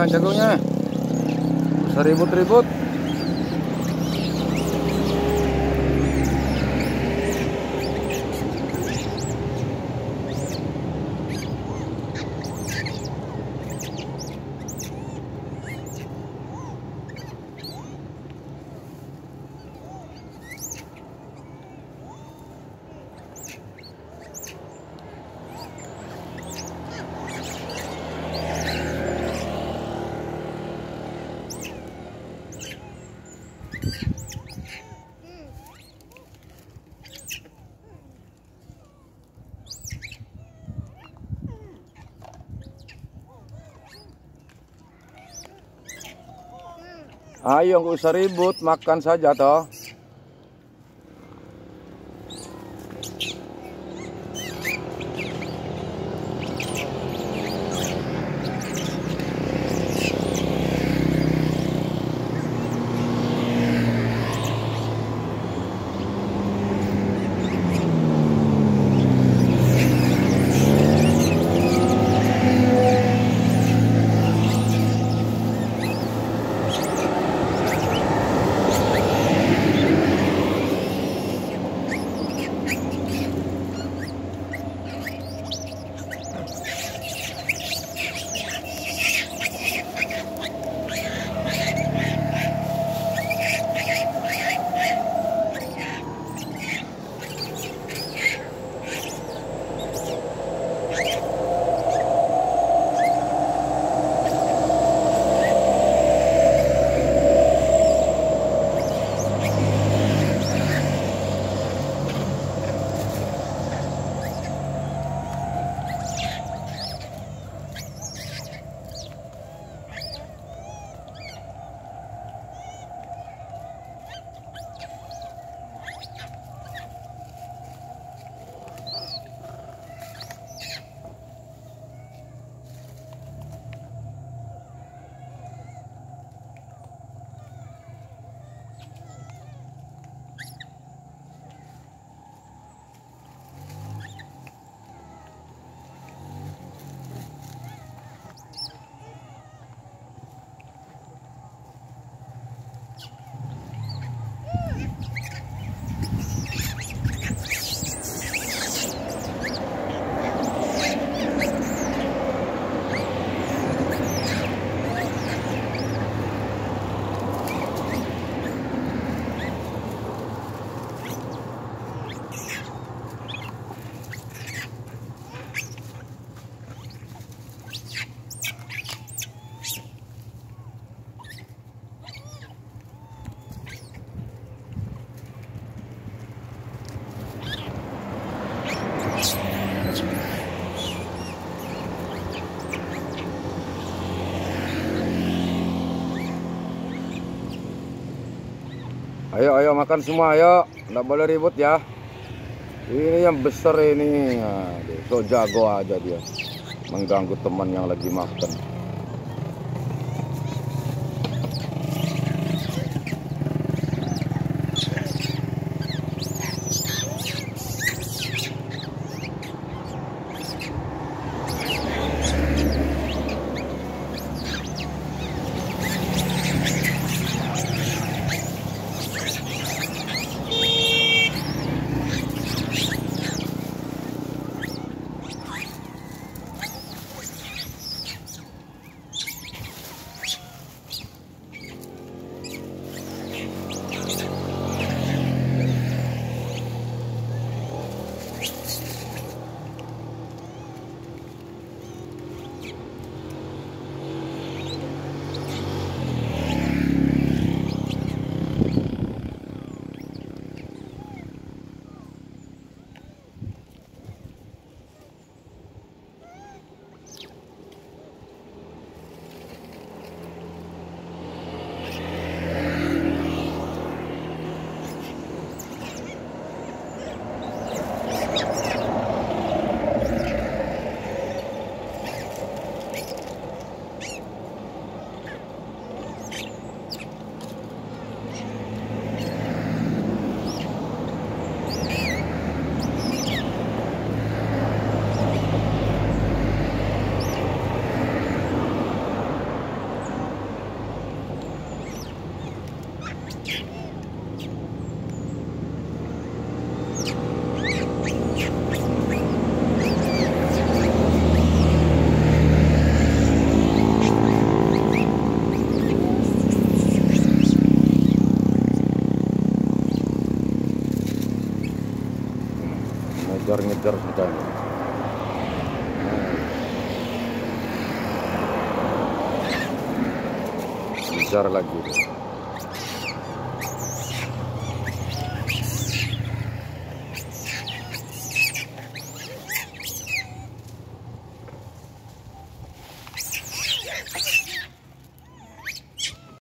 makan jagungnya. Seribut-ribut. Ayo nggak usah ribut, makan saja toh. Ayo, ayo makan semua, ayo. Nggak boleh ribut ya. Ini yang besar ini. Nah, so jago aja dia. Mengganggu teman yang lagi makan. Ngejar sudah nih. Nah. Ngejar lagi.